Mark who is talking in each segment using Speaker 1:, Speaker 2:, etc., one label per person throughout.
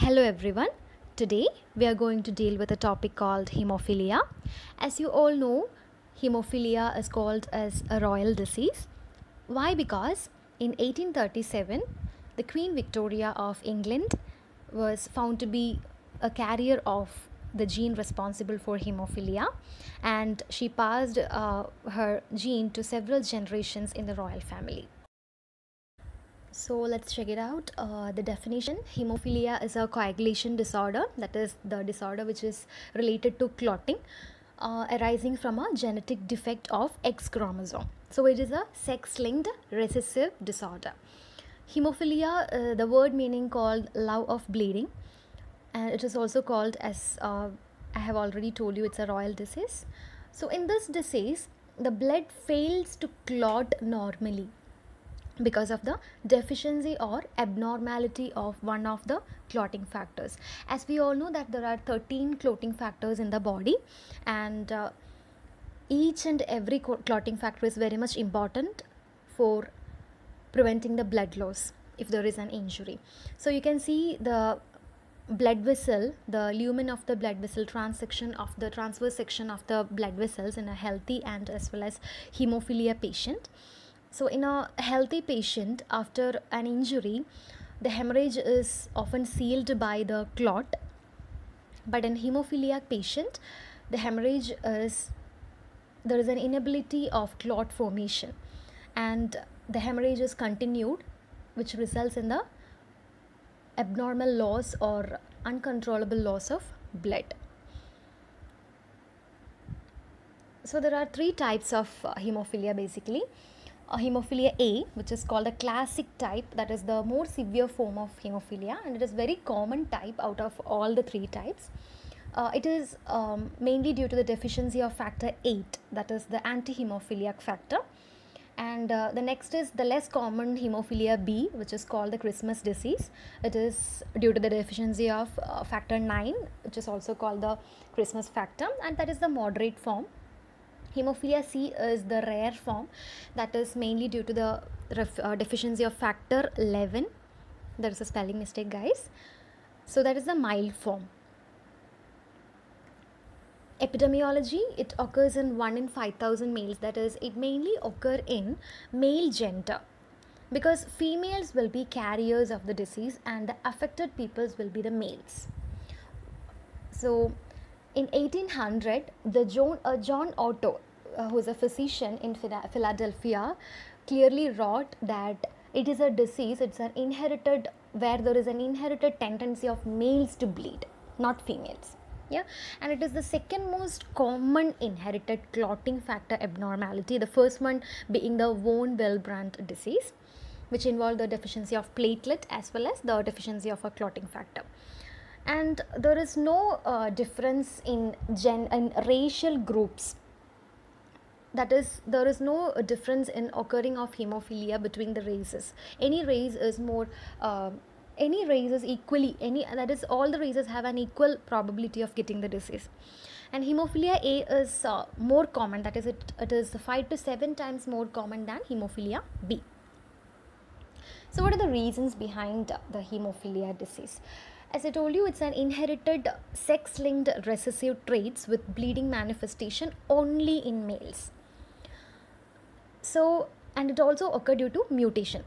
Speaker 1: Hello everyone. Today we are going to deal with a topic called hemophilia. As you all know, hemophilia is called as a royal disease. Why? Because in 1837, the Queen Victoria of England was found to be a carrier of the gene responsible for hemophilia and she passed uh, her gene to several generations in the royal family. So let's check it out. Uh, the definition hemophilia is a coagulation disorder, that is, the disorder which is related to clotting uh, arising from a genetic defect of X chromosome. So it is a sex linked recessive disorder. Hemophilia, uh, the word meaning called love of bleeding, and it is also called as uh, I have already told you, it's a royal disease. So in this disease, the blood fails to clot normally because of the deficiency or abnormality of one of the clotting factors. As we all know that there are 13 clotting factors in the body and uh, each and every clotting factor is very much important for preventing the blood loss if there is an injury. So you can see the blood vessel the lumen of the blood vessel transection of the transverse section of the blood vessels in a healthy and as well as hemophilia patient so, in a healthy patient, after an injury, the hemorrhage is often sealed by the clot. But in hemophiliac patient, the hemorrhage is there is an inability of clot formation, and the hemorrhage is continued, which results in the abnormal loss or uncontrollable loss of blood. So, there are three types of uh, hemophilia basically hemophilia A, which is called a classic type, that is the more severe form of hemophilia, and it is very common type out of all the three types. Uh, it is um, mainly due to the deficiency of factor 8, that is the anti-hemophiliac factor. And uh, the next is the less common hemophilia B, which is called the Christmas disease. It is due to the deficiency of uh, factor 9, which is also called the Christmas factor, and that is the moderate form Hemophilia C is the rare form that is mainly due to the uh, deficiency of factor 11. There is a spelling mistake, guys. So, that is the mild form. Epidemiology, it occurs in 1 in 5000 males, that is, it mainly occur in male gender because females will be carriers of the disease and the affected peoples will be the males. So, in 1800, the John, uh, John Otto, uh, who is a physician in Philadelphia, clearly wrote that it is a disease, it's an inherited, where there is an inherited tendency of males to bleed, not females. Yeah, and it is the second most common inherited clotting factor abnormality. The first one being the von Willebrand disease, which involved the deficiency of platelet as well as the deficiency of a clotting factor and there is no uh, difference in gen in racial groups. That is there is no difference in occurring of hemophilia between the races. Any race is more uh, any race is equally any that is all the races have an equal probability of getting the disease. And hemophilia a is uh, more common. That is it, it is 5 to 7 times more common than hemophilia b. So what are the reasons behind the hemophilia disease as I told you, it's an inherited sex linked recessive traits with bleeding manifestation only in males. So, and it also occurred due to mutation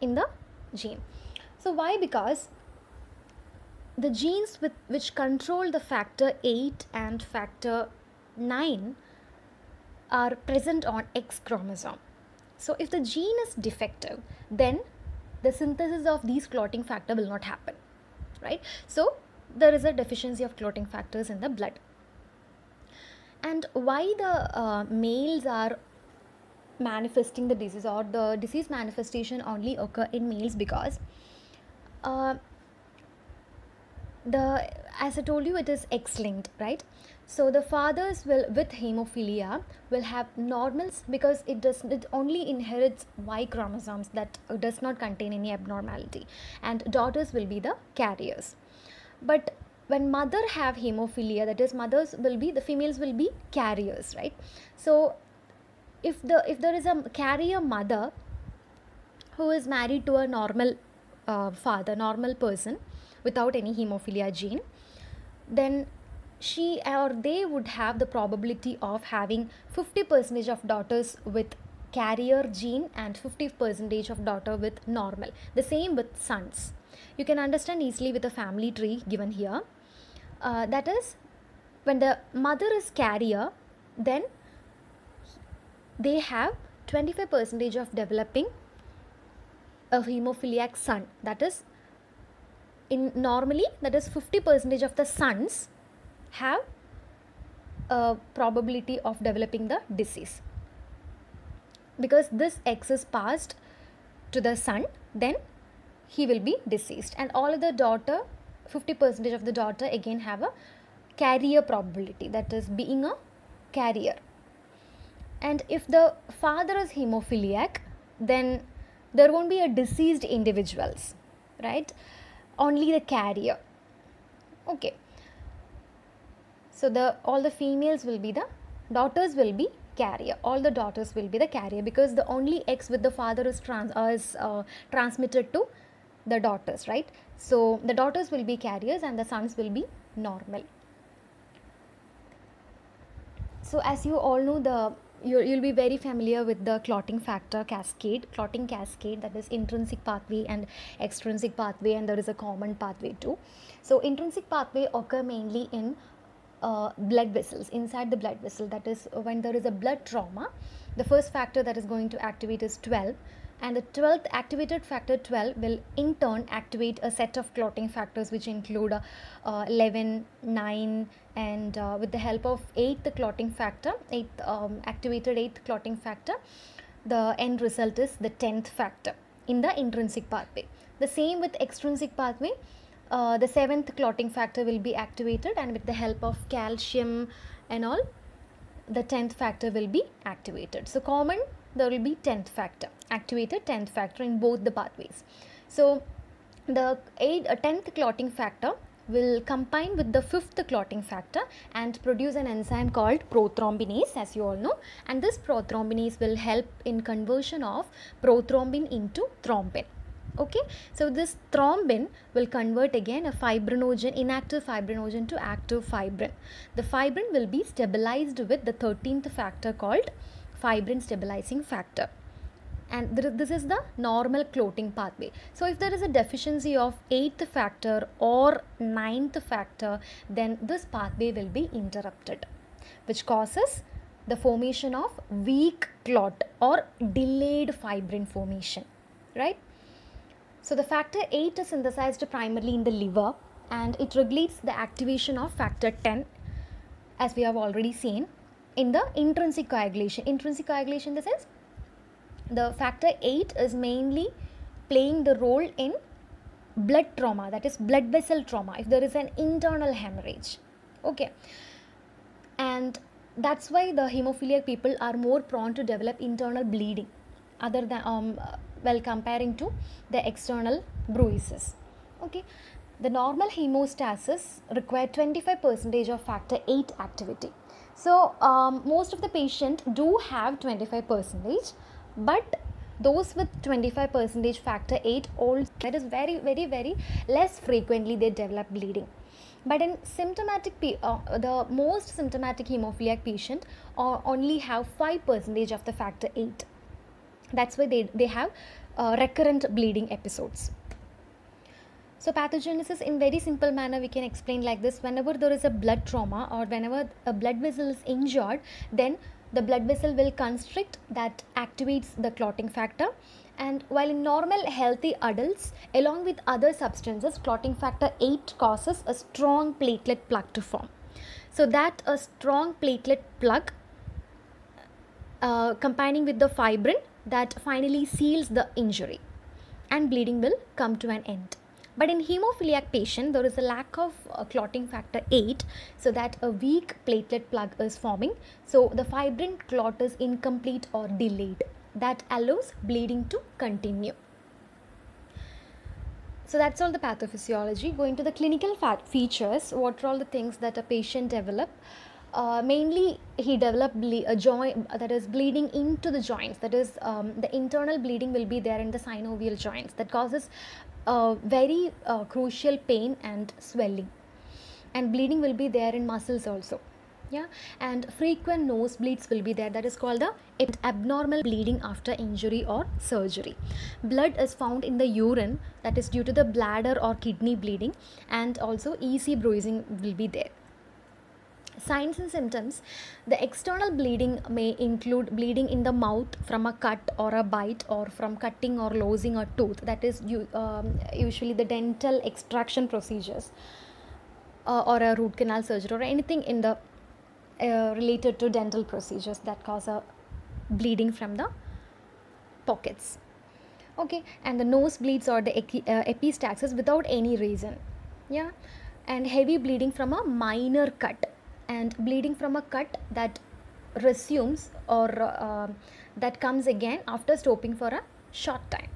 Speaker 1: in the gene. So, why? Because the genes with which control the factor 8 and factor 9 are present on X chromosome. So, if the gene is defective, then the synthesis of these clotting factor will not happen right? So there is a deficiency of clotting factors in the blood. And why the uh, males are manifesting the disease or the disease manifestation only occur in males because uh, the as i told you it is x linked right so the fathers will with hemophilia will have normals because it does it only inherits y chromosomes that does not contain any abnormality. And daughters will be the carriers. But when mother have hemophilia that is mothers will be the females will be carriers right? So if the if there is a carrier mother who is married to a normal uh, father normal person without any hemophilia gene then she or they would have the probability of having 50 percentage of daughters with carrier gene and 50 percentage of daughter with normal. The same with sons. You can understand easily with the family tree given here. Uh, that is when the mother is carrier then they have 25 percentage of developing a hemophiliac son. That is in normally that is 50 percentage of the sons have a probability of developing the disease. Because this x is passed to the son then he will be deceased. And all of the daughter 50 percentage of the daughter again have a carrier probability that is being a carrier. And if the father is hemophiliac then there won't be a deceased individuals right? Only the carrier. Okay so the all the females will be the daughters will be carrier. All the daughters will be the carrier because the only x with the father is trans uh, is uh, transmitted to the daughters right? So the daughters will be carriers and the sons will be normal. So as you all know the you, you'll be very familiar with the clotting factor cascade clotting cascade that is intrinsic pathway and extrinsic pathway and there is a common pathway too. So intrinsic pathway occur mainly in uh, blood vessels inside the blood vessel. That is when there is a blood trauma the first factor that is going to activate is 12 and the 12th activated factor 12 will in turn activate a set of clotting factors which include uh, uh, 11 9 and uh, with the help of 8th clotting factor 8th um, activated 8th clotting factor the end result is the 10th factor in the intrinsic pathway. The same with extrinsic pathway uh, the seventh clotting factor will be activated and with the help of calcium and all the 10th factor will be activated. So common there will be 10th factor activated 10th factor in both the pathways. So the 8, uh, 10th clotting factor will combine with the fifth clotting factor and produce an enzyme called prothrombinase as you all know. And this prothrombinase will help in conversion of prothrombin into thrombin okay so this thrombin will convert again a fibrinogen inactive fibrinogen to active fibrin the fibrin will be stabilized with the 13th factor called fibrin stabilizing factor and this is the normal clotting pathway. So if there is a deficiency of 8th factor or 9th factor then this pathway will be interrupted which causes the formation of weak clot or delayed fibrin formation right. So the factor 8 is synthesized primarily in the liver and it regulates the activation of factor 10 as we have already seen in the intrinsic coagulation. Intrinsic coagulation in the sense the factor 8 is mainly playing the role in blood trauma that is blood vessel trauma if there is an internal hemorrhage okay and that's why the hemophiliac people are more prone to develop internal bleeding other than um, well comparing to the external bruises. Okay? The normal hemostasis require 25 percentage of factor 8 activity. So um, most of the patient do have 25 percentage but those with 25 percentage factor 8 all that is very very very less frequently they develop bleeding. But in symptomatic uh, the most symptomatic hemophiliac patient uh, only have 5 percentage of the factor 8 that's why they, they have uh, recurrent bleeding episodes. So pathogenesis in very simple manner we can explain like this. Whenever there is a blood trauma or whenever a blood vessel is injured then the blood vessel will constrict that activates the clotting factor. And while in normal healthy adults along with other substances clotting factor 8 causes a strong platelet plug to form. So that a strong platelet plug uh, combining with the fibrin that finally seals the injury and bleeding will come to an end but in hemophiliac patient, there is a lack of uh, clotting factor 8 so that a weak platelet plug is forming. So the fibrin clot is incomplete or delayed. That allows bleeding to continue. So that's all the pathophysiology. Going to the clinical features, what are all the things that a patient develop? Uh, mainly he developed a joint that is bleeding into the joints. That is um, the internal bleeding will be there in the synovial joints that causes uh, very uh, crucial pain and swelling. And bleeding will be there in muscles also. Yeah? And frequent nosebleeds will be there. That is called the abnormal bleeding after injury or surgery. Blood is found in the urine that is due to the bladder or kidney bleeding and also easy bruising will be there signs and symptoms the external bleeding may include bleeding in the mouth from a cut or a bite or from cutting or losing a tooth. That is um, usually the dental extraction procedures uh, or a root canal surgery or anything in the uh, related to dental procedures that cause a bleeding from the pockets. Okay and the nose bleeds or the uh, epistaxis without any reason. Yeah and heavy bleeding from a minor cut and bleeding from a cut that resumes or uh, that comes again after stopping for a short time.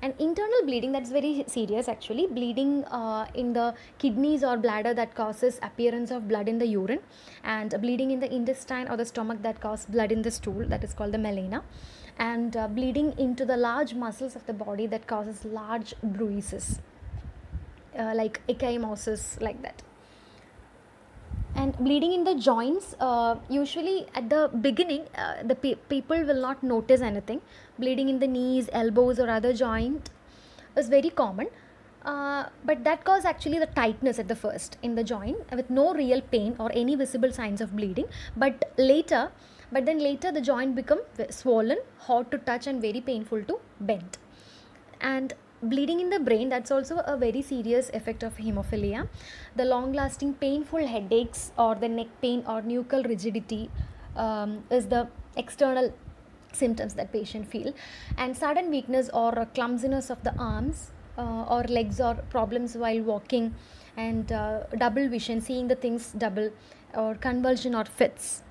Speaker 1: And internal bleeding that's very serious actually bleeding uh, in the kidneys or bladder that causes appearance of blood in the urine and bleeding in the intestine or the stomach that causes blood in the stool that is called the melena and uh, bleeding into the large muscles of the body that causes large bruises uh, like ecchymosis like that and bleeding in the joints uh, usually at the beginning uh, the pe- people will not notice anything. Bleeding in the knees elbows or other joint is very common. Uh, but that cause actually the tightness at the first in the joint with no real pain or any visible signs of bleeding. But later but then later the joint become swollen hard to touch and very painful to bend. And bleeding in the brain that's also a very serious effect of hemophilia. The long lasting painful headaches or the neck pain or nuchal rigidity um, is the external symptoms that patient feel. And sudden weakness or clumsiness of the arms uh, or legs or problems while walking and uh, double vision seeing the things double or convulsion or fits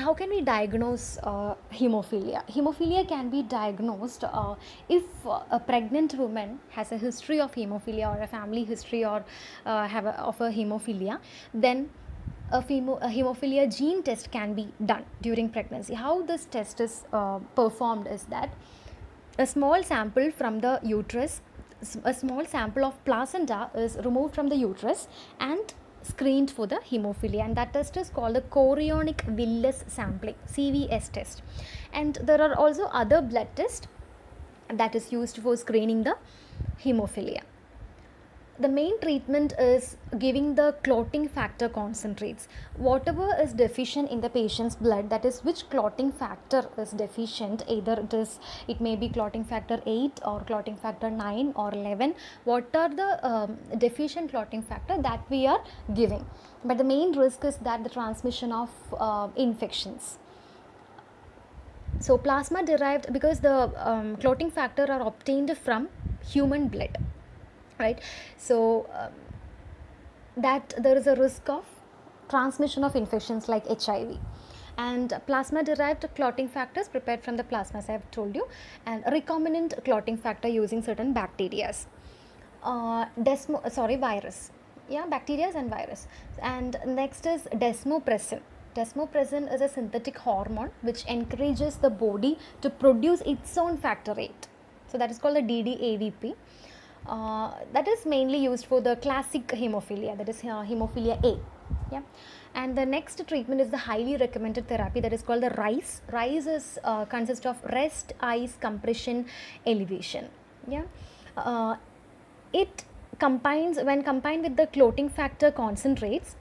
Speaker 1: how can we diagnose uh, hemophilia? Hemophilia can be diagnosed uh, if uh, a pregnant woman has a history of hemophilia or a family history or uh, have a, of a hemophilia, then a, femo- a, hemophilia gene test can be done during pregnancy. How this test is uh, performed is that a small sample from the uterus, a small sample of placenta is removed from the uterus and screened for the hemophilia and that test is called the chorionic villus sampling CVS test. And there are also other blood tests that is used for screening the hemophilia the main treatment is giving the clotting factor concentrates. Whatever is deficient in the patient's blood that is which clotting factor is deficient either it is it may be clotting factor 8 or clotting factor 9 or 11 what are the um, deficient clotting factor that we are giving? But the main risk is that the transmission of uh, infections. So plasma derived because the um, clotting factor are obtained from human blood right? So um, that there is a risk of transmission of infections like hiv and plasma derived clotting factors prepared from the plasma as i have told you and recombinant clotting factor using certain bacteria uh, desmo sorry virus. Yeah bacteria and virus. And next is desmopressin. Desmopressin is a synthetic hormone which encourages the body to produce its own factor 8 so that is called the ddavp uh, that is mainly used for the classic hemophilia that is uh, hemophilia A yeah. And the next treatment is the highly recommended therapy that is called the RICE RICE is uh, consists of rest ice compression elevation yeah. Uh, it combines when combined with the clotting factor concentrates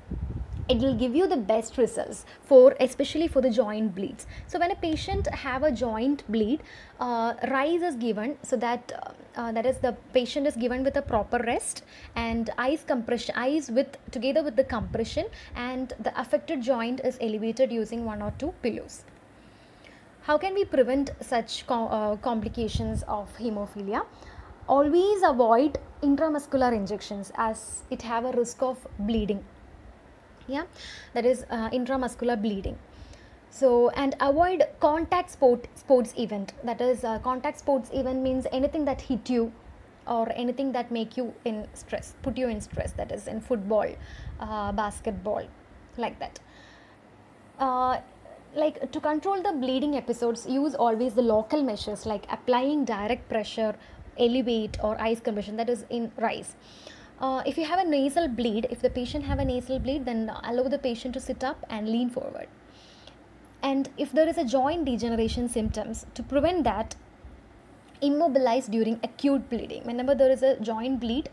Speaker 1: it will give you the best results for especially for the joint bleeds. So when a patient have a joint bleed uh, RICE is given so that uh, uh, that is the patient is given with a proper rest and ice compression eyes with together with the compression and the affected joint is elevated using one or two pillows. How can we prevent such uh, complications of hemophilia? Always avoid intramuscular injections as it have a risk of bleeding. Yeah that is uh, intramuscular bleeding so and avoid contact sport sports event. That is uh, contact sports event means anything that hit you or anything that make you in stress put you in stress that is in football uh, basketball like that. Uh, like to control the bleeding episodes use always the local measures like applying direct pressure elevate or ice compression that is in RICE uh, if you have a nasal bleed if the patient have a nasal bleed then allow the patient to sit up and lean forward and if there is a joint degeneration symptoms to prevent that immobilize during acute bleeding. Whenever there is a joint bleed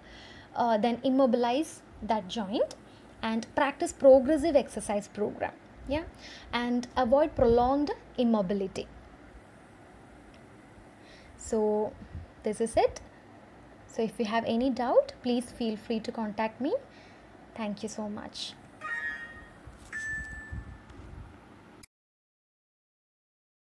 Speaker 1: uh, then immobilize that joint and practice progressive exercise program yeah? And avoid prolonged immobility. So this is it. So if you have any doubt please feel free to contact me. Thank you so much